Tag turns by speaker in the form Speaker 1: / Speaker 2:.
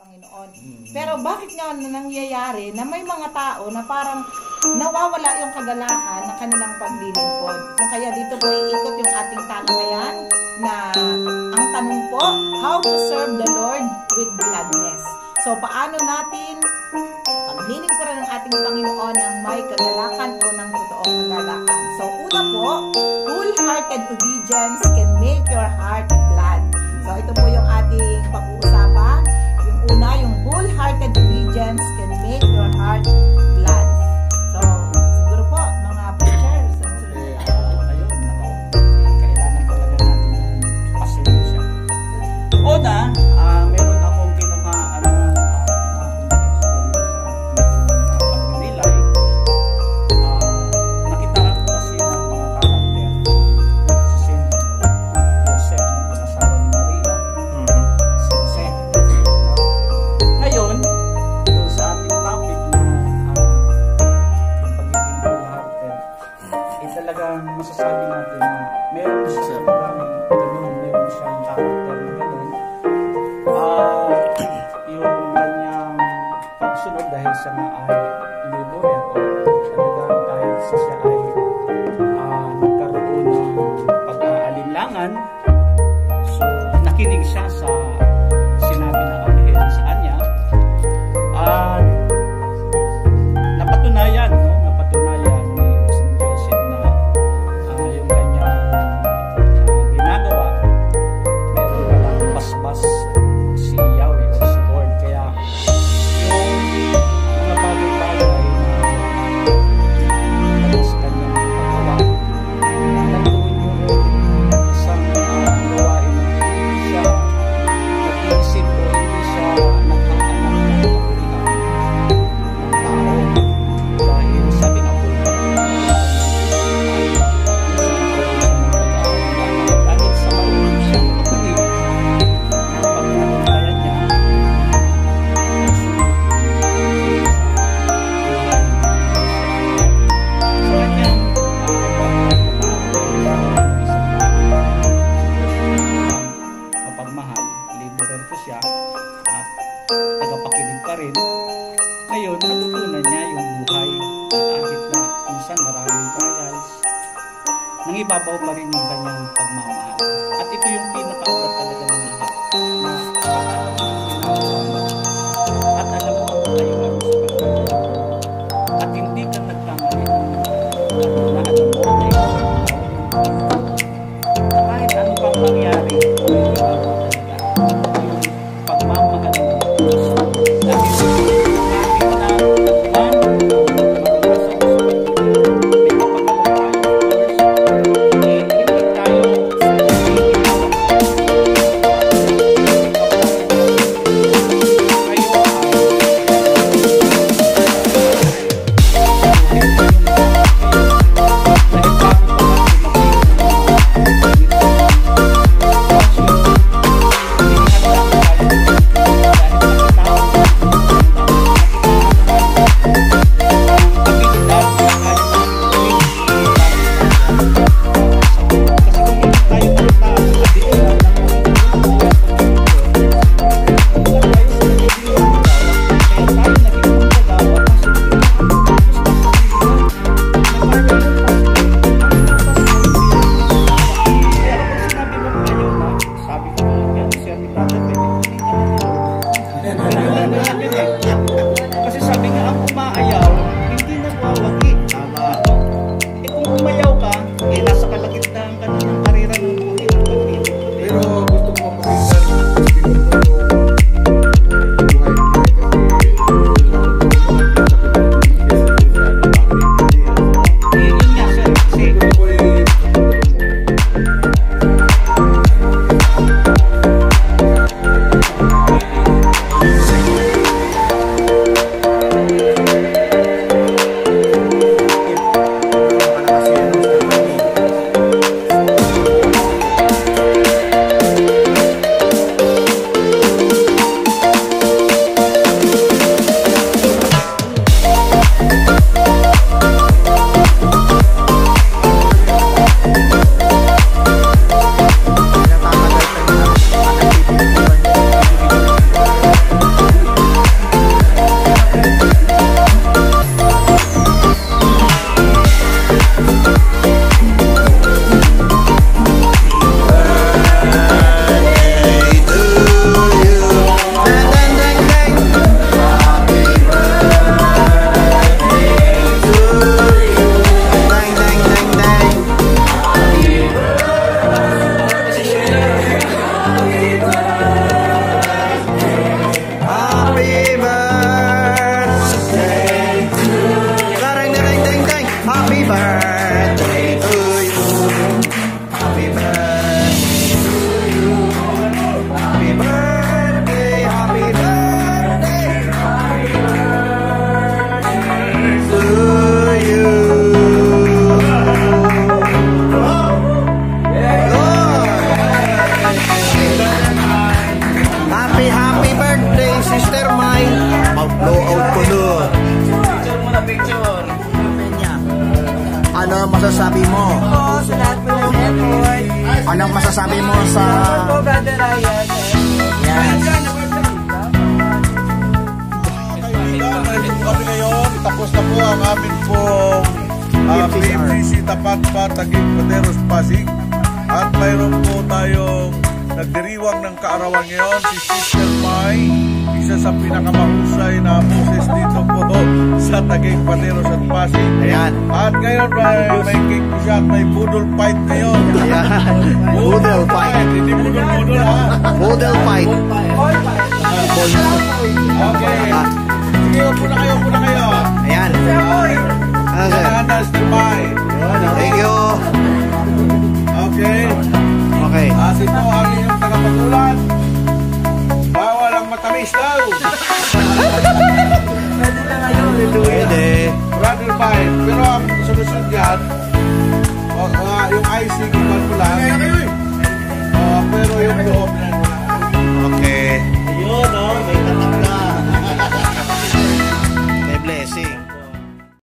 Speaker 1: Panginoon. Mm-hmm. Pero bakit nga nangyayari na may mga tao na parang nawawala yung kagalakan ng kanilang paglilingkod? Kung kaya dito po iikot yung ating talakayan na ang tanong po, how to serve the Lord with gladness. So paano natin
Speaker 2: natin na meron siyang ganun, meron siyang karakter na ganun. Uh, yung kanyang pagsunod dahil sa maayos pa rin. Ngayon, natutunan niya yung buhay at agit na kung saan maraming trials. Nangibabaw pa rin yung kanyang pagmamahal. At ito yung pinag ha. Eh, nasa kalagitnaan ka na. Happy, happy birthday, Sister May. Mag-blowout ko doon. Na, picture. Ano
Speaker 3: masasabi mo?
Speaker 4: Oo, sa lahat po ng effort.
Speaker 3: Ano masasabi mo sa...
Speaker 4: Ano Brother Ryan?
Speaker 5: Yes. Kami tapos na po ang amin pong ah, uh, PPC Tapat Patagig Paderos Pasig at mayroon po tayong nagdiriwang ng kaarawan ngayon, si Sister Mai, isa sa pinakamahusay na Moses dito po sa Taguig, Paderos at Pasig.
Speaker 3: Ayan.
Speaker 5: At ngayon may, may cake po siya at may budol fight ngayon.
Speaker 3: Ayan. Budol fight.
Speaker 5: Hindi budol-budol ha.
Speaker 3: Budol fight.
Speaker 5: Okay. Sige, upo na kayo, upo na kayo.
Speaker 3: Ayan. Ano sir?
Speaker 5: Handa, standby.
Speaker 3: Thank you.
Speaker 5: Okay.
Speaker 3: lahat.
Speaker 5: O, uh, yung icing, iba ko oh, lang. Uh, pero yung loob